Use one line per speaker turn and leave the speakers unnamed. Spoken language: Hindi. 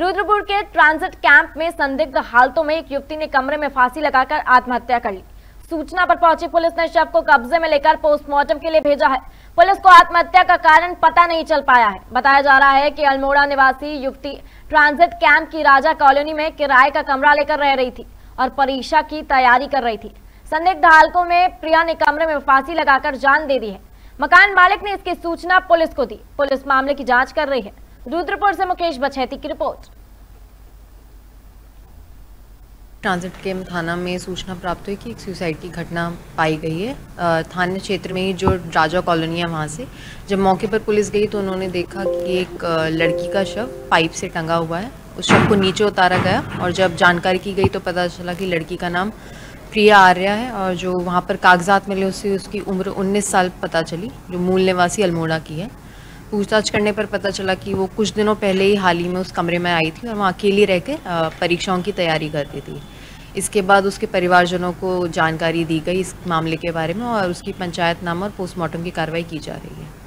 रुद्रपुर के ट्रांजिट कैंप में संदिग्ध हालतों में एक युवती ने कमरे में फांसी लगाकर आत्महत्या कर ली। सूचना पर पहुँची पुलिस ने शव को कब्जे में लेकर पोस्टमार्टम के लिए भेजा है। पुलिस को आत्महत्या का कारण पता नहीं चल पाया है। बताया जा रहा है कि अल्मोड़ा निवासी युवती ट्रांजिट कैंप की राजा कॉलोनी में किराए का कमरा लेकर रह रही थी और परीक्षा की तैयारी कर रही थी। संदिग्ध हालतों में प्रिया ने कमरे में फांसी लगाकर जान दे दी है। मकान मालिक ने इसकी सूचना पुलिस को दी। पुलिस मामले की जाँच कर रही है। रुद्रपुर से मुकेश बछेती की रिपोर्ट।
ट्रांजिट के थाना में सूचना प्राप्त हुई कि एक सुसाइड की घटना पाई गई है। थाना क्षेत्र में ही जो राजा कॉलोनी है वहाँ से, जब मौके पर पुलिस गई तो उन्होंने देखा कि एक लड़की का शव पाइप से टंगा हुआ है। उस शव को नीचे उतारा गया और जब जानकारी की गई तो पता चला कि लड़की का नाम प्रिया आर्या है और जो वहाँ पर कागजात मिले उससे उसकी उम्र 19 साल पता चली, जो मूल निवासी अल्मोड़ा की है। पूछताछ करने पर पता चला कि वो कुछ दिनों पहले ही हाल ही में उस कमरे में आई थी और वहाँ अकेली रहकर परीक्षाओं की तैयारी करती थी। इसके बाद उसके परिवारजनों को जानकारी दी गई इस मामले के बारे में और उसकी पंचायत नाम और पोस्टमार्टम की कार्रवाई की जा रही है।